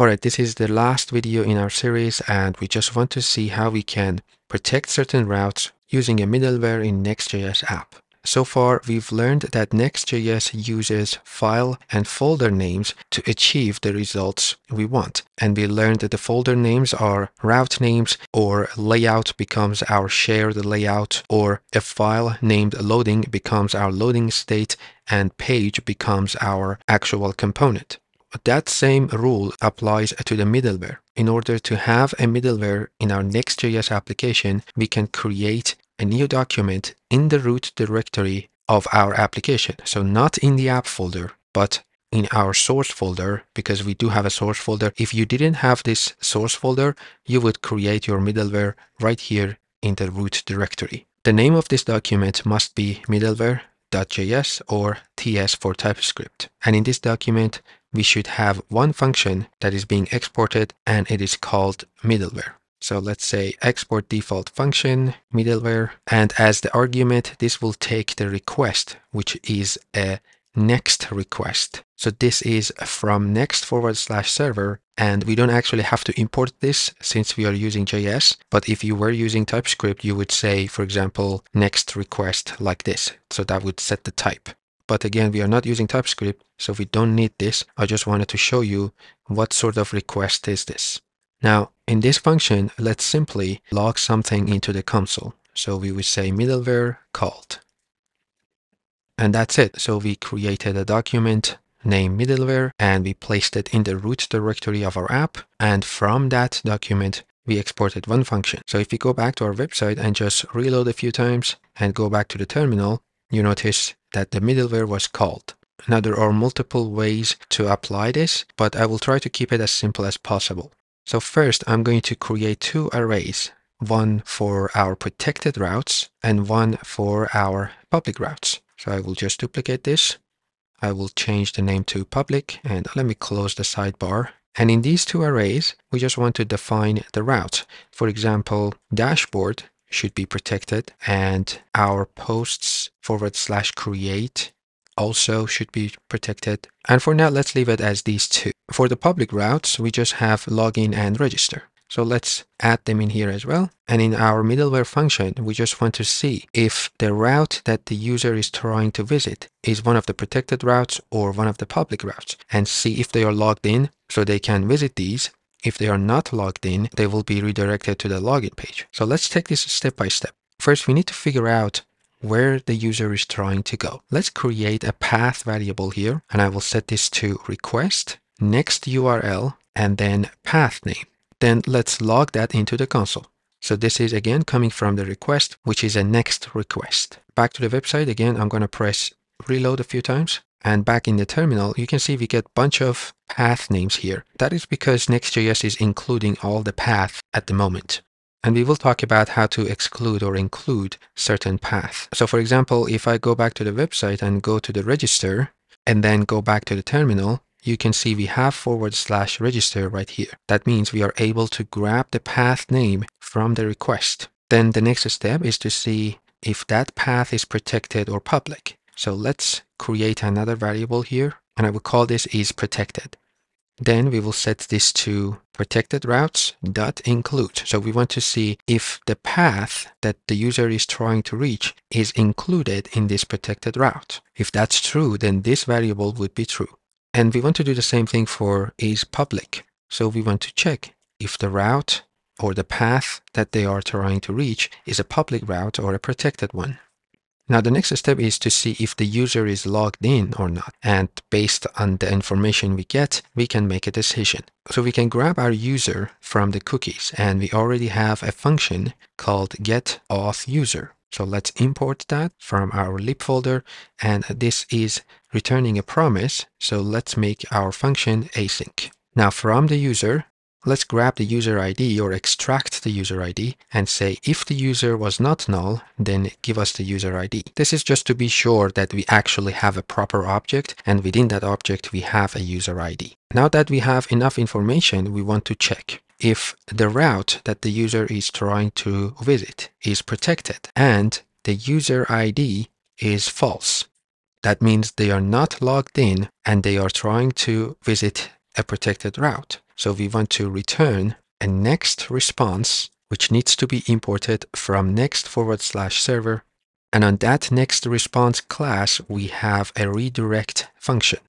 Alright, this is the last video in our series and we just want to see how we can protect certain routes using a middleware in Next.js app. So far, we've learned that Next.js uses file and folder names to achieve the results we want. And we learned that the folder names are route names or layout becomes our shared layout or a file named loading becomes our loading state and page becomes our actual component. That same rule applies to the middleware. In order to have a middleware in our Next.js application, we can create a new document in the root directory of our application. So not in the app folder, but in our source folder, because we do have a source folder. If you didn't have this source folder, you would create your middleware right here in the root directory. The name of this document must be middleware.js or TS for TypeScript. And in this document, we should have one function that is being exported and it is called middleware. So let's say export default function middleware. And as the argument, this will take the request, which is a next request. So this is from next forward slash server. And we don't actually have to import this since we are using JS. But if you were using TypeScript, you would say, for example, next request like this. So that would set the type. But again, we are not using TypeScript, so we don't need this. I just wanted to show you what sort of request is this. Now, in this function, let's simply log something into the console. So we would say middleware called. And that's it. So we created a document named middleware and we placed it in the root directory of our app. And from that document, we exported one function. So if we go back to our website and just reload a few times and go back to the terminal, you notice that the middleware was called. Now there are multiple ways to apply this, but I will try to keep it as simple as possible. So first I'm going to create two arrays, one for our protected routes and one for our public routes. So I will just duplicate this. I will change the name to public and let me close the sidebar. And in these two arrays, we just want to define the route. For example, dashboard should be protected and our posts forward slash create also should be protected. And for now, let's leave it as these two. For the public routes, we just have login and register. So let's add them in here as well. And in our middleware function, we just want to see if the route that the user is trying to visit is one of the protected routes or one of the public routes and see if they are logged in so they can visit these if they are not logged in, they will be redirected to the login page. So let's take this step by step. First, we need to figure out where the user is trying to go. Let's create a path variable here, and I will set this to request, next URL, and then path name. Then let's log that into the console. So this is again coming from the request, which is a next request. Back to the website again, I'm going to press reload a few times. And back in the terminal, you can see we get a bunch of path names here. That is because Next.js is including all the path at the moment. And we will talk about how to exclude or include certain path. So for example, if I go back to the website and go to the register and then go back to the terminal, you can see we have forward slash register right here. That means we are able to grab the path name from the request. Then the next step is to see if that path is protected or public. So let's create another variable here, and I will call this is protected. Then we will set this to protected routes dot include. So we want to see if the path that the user is trying to reach is included in this protected route. If that's true, then this variable would be true. And we want to do the same thing for is public. So we want to check if the route or the path that they are trying to reach is a public route or a protected one. Now the next step is to see if the user is logged in or not. And based on the information we get, we can make a decision. So we can grab our user from the cookies and we already have a function called getAuthUser. So let's import that from our lib folder and this is returning a promise. So let's make our function async. Now from the user, Let's grab the user ID or extract the user ID and say if the user was not null, then give us the user ID. This is just to be sure that we actually have a proper object and within that object we have a user ID. Now that we have enough information, we want to check if the route that the user is trying to visit is protected and the user ID is false. That means they are not logged in and they are trying to visit a protected route. So we want to return a next response, which needs to be imported from next forward slash server. And on that next response class, we have a redirect function.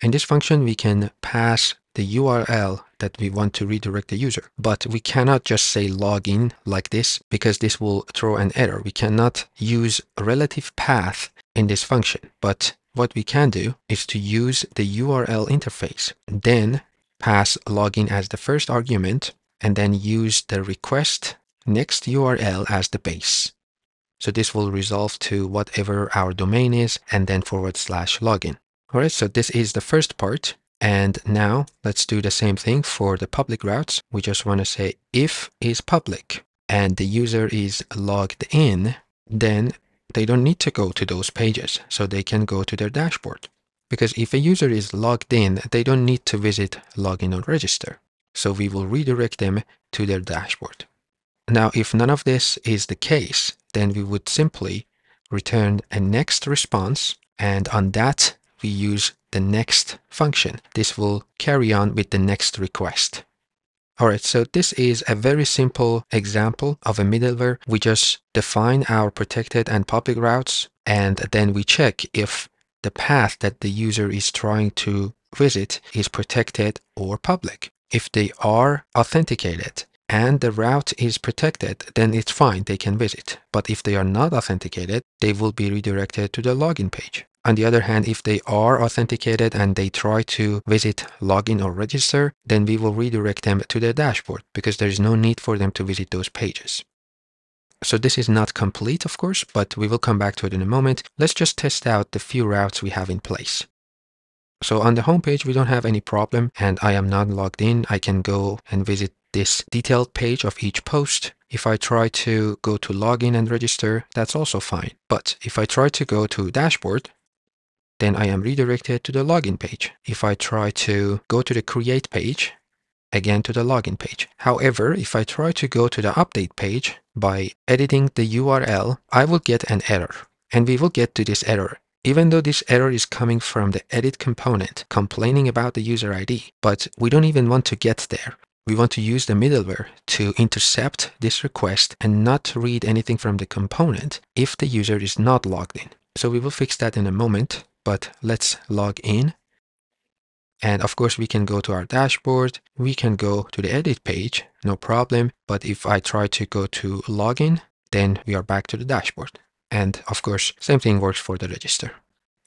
In this function, we can pass the URL that we want to redirect the user. But we cannot just say login like this because this will throw an error. We cannot use relative path in this function. But what we can do is to use the URL interface, then pass login as the first argument, and then use the request next URL as the base. So this will resolve to whatever our domain is and then forward slash login. All right, so this is the first part. And now let's do the same thing for the public routes. We just want to say if is public and the user is logged in, then they don't need to go to those pages. So they can go to their dashboard. Because if a user is logged in, they don't need to visit login or register. So we will redirect them to their dashboard. Now, if none of this is the case, then we would simply return a next response. And on that, we use the next function. This will carry on with the next request. Alright, so this is a very simple example of a middleware. We just define our protected and public routes, and then we check if the path that the user is trying to visit is protected or public. If they are authenticated and the route is protected, then it's fine, they can visit. But if they are not authenticated, they will be redirected to the login page. On the other hand, if they are authenticated and they try to visit login or register, then we will redirect them to their dashboard because there is no need for them to visit those pages. So this is not complete, of course, but we will come back to it in a moment. Let's just test out the few routes we have in place. So on the homepage, we don't have any problem and I am not logged in. I can go and visit this detailed page of each post. If I try to go to login and register, that's also fine. But if I try to go to dashboard, then I am redirected to the login page. If I try to go to the create page, again to the login page. However, if I try to go to the update page by editing the URL, I will get an error. And we will get to this error. Even though this error is coming from the edit component complaining about the user ID, but we don't even want to get there. We want to use the middleware to intercept this request and not read anything from the component if the user is not logged in. So we will fix that in a moment but let's log in. And of course, we can go to our dashboard. We can go to the edit page, no problem. But if I try to go to login, then we are back to the dashboard. And of course, same thing works for the register.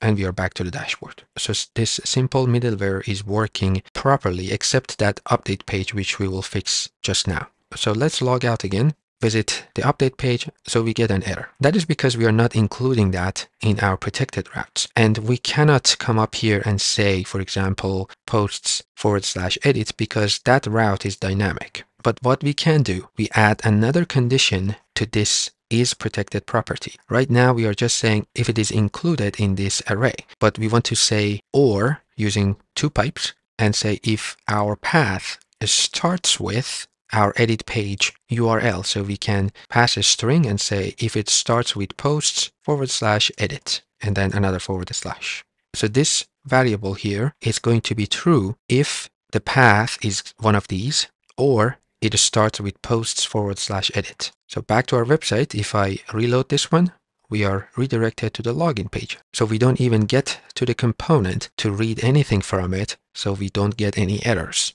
And we are back to the dashboard. So this simple middleware is working properly, except that update page, which we will fix just now. So let's log out again visit the update page, so we get an error. That is because we are not including that in our protected routes. And we cannot come up here and say, for example, posts forward slash edit because that route is dynamic. But what we can do, we add another condition to this is protected property. Right now, we are just saying if it is included in this array, but we want to say or using two pipes and say if our path starts with our edit page URL. So we can pass a string and say if it starts with posts forward slash edit and then another forward slash. So this variable here is going to be true if the path is one of these or it starts with posts forward slash edit. So back to our website, if I reload this one, we are redirected to the login page. So we don't even get to the component to read anything from it, so we don't get any errors.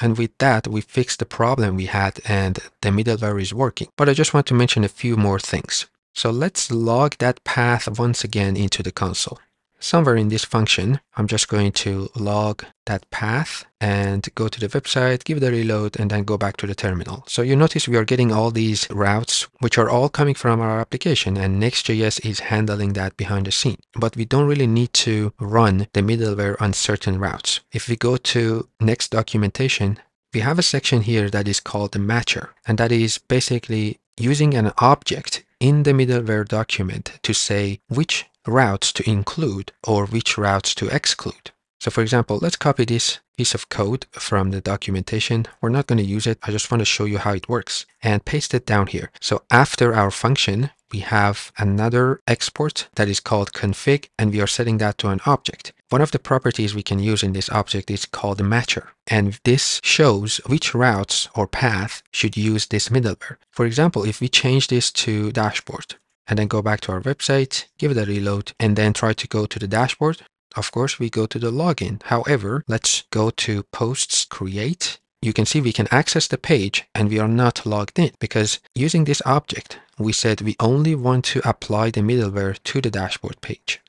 And with that, we fixed the problem we had and the middleware is working. But I just want to mention a few more things. So let's log that path once again into the console somewhere in this function, I'm just going to log that path and go to the website, give it a reload, and then go back to the terminal. So you notice we are getting all these routes, which are all coming from our application, and Next.js is handling that behind the scene. But we don't really need to run the middleware on certain routes. If we go to next documentation, we have a section here that is called the matcher, and that is basically using an object in the middleware document to say which routes to include or which routes to exclude. So for example, let's copy this piece of code from the documentation. We're not going to use it. I just want to show you how it works and paste it down here. So after our function, we have another export that is called config and we are setting that to an object. One of the properties we can use in this object is called a matcher. And this shows which routes or path should use this middleware. For example, if we change this to dashboard and then go back to our website, give it a reload, and then try to go to the dashboard, of course, we go to the login. However, let's go to posts create. You can see we can access the page and we are not logged in because using this object, we said we only want to apply the middleware to the dashboard page.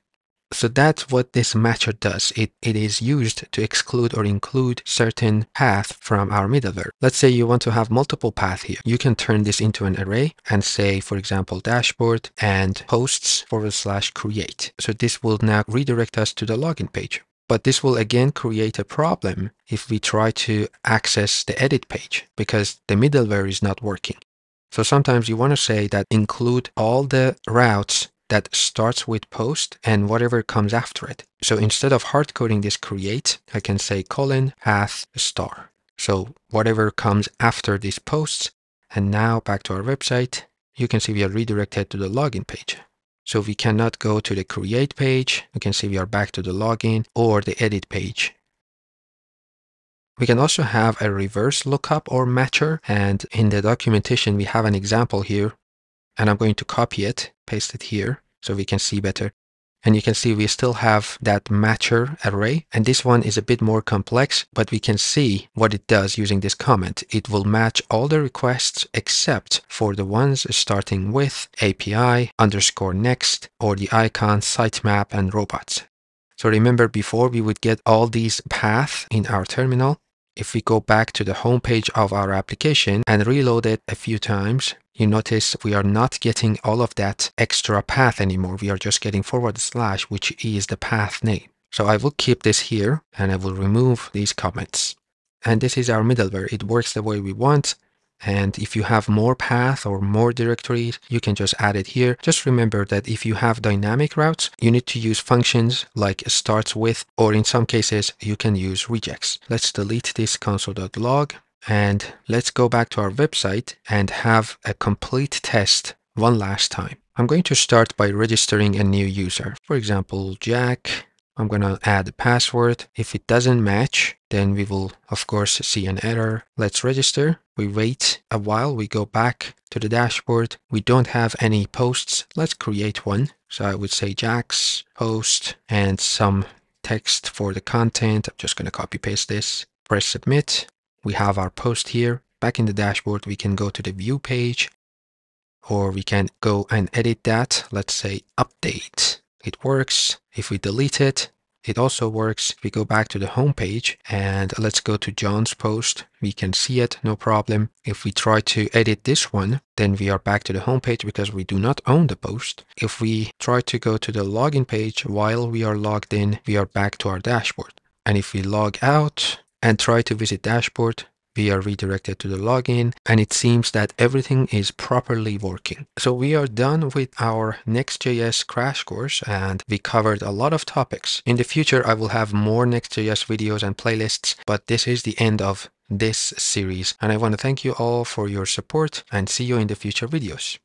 So that's what this matcher does. It, it is used to exclude or include certain path from our middleware. Let's say you want to have multiple path here. You can turn this into an array and say, for example, dashboard and posts forward slash create. So this will now redirect us to the login page. But this will again create a problem if we try to access the edit page because the middleware is not working. So sometimes you want to say that include all the routes that starts with post and whatever comes after it. So instead of hard coding this create, I can say colon path star. So whatever comes after these posts. And now back to our website, you can see we are redirected to the login page. So we cannot go to the create page. You can see we are back to the login or the edit page. We can also have a reverse lookup or matcher. And in the documentation, we have an example here. And I'm going to copy it, paste it here so we can see better. And you can see we still have that matcher array. And this one is a bit more complex, but we can see what it does using this comment. It will match all the requests except for the ones starting with API underscore next or the icon sitemap and robots. So remember before we would get all these paths in our terminal. If we go back to the home page of our application and reload it a few times, you notice we are not getting all of that extra path anymore. We are just getting forward slash, which is the path name. So I will keep this here and I will remove these comments. And this is our middleware. It works the way we want. And if you have more path or more directories, you can just add it here. Just remember that if you have dynamic routes, you need to use functions like starts with, or in some cases, you can use regex. Let's delete this console.log and let's go back to our website and have a complete test one last time. I'm going to start by registering a new user. For example, Jack. I'm going to add a password. If it doesn't match, then we will, of course, see an error. Let's register. We wait a while. We go back to the dashboard. We don't have any posts. Let's create one. So I would say Jack's post and some text for the content. I'm just going to copy paste this. Press submit we have our post here. Back in the dashboard, we can go to the view page or we can go and edit that. Let's say update. It works. If we delete it, it also works. We go back to the home page and let's go to John's post. We can see it, no problem. If we try to edit this one, then we are back to the home page because we do not own the post. If we try to go to the login page while we are logged in, we are back to our dashboard. And if we log out, and try to visit dashboard, we are redirected to the login and it seems that everything is properly working. So we are done with our Next.js crash course and we covered a lot of topics. In the future, I will have more Next.js videos and playlists, but this is the end of this series. And I want to thank you all for your support and see you in the future videos.